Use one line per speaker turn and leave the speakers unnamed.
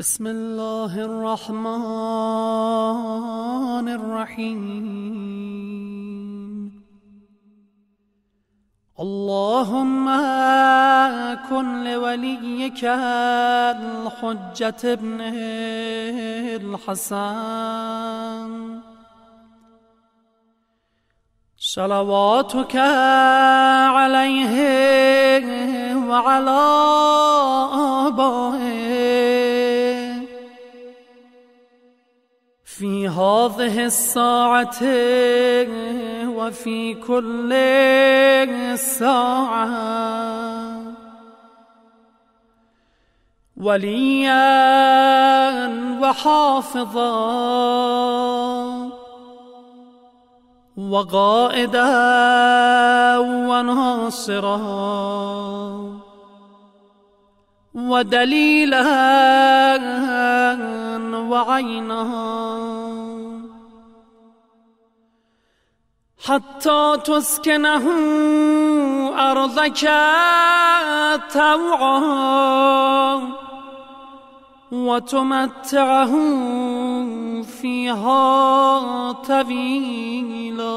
بسم الله الرحمن الرحيم. اللهم كن لوليك الحجة ابن الحسن. صلواتك عليه وعلى آبائه في هذه الساعة وفي كل ساعة. وليا وحافظا وقائدا وناصرا. ودليلا وعينا حتى تسكنه أرضك توعا وتمتعه فيها طويلا.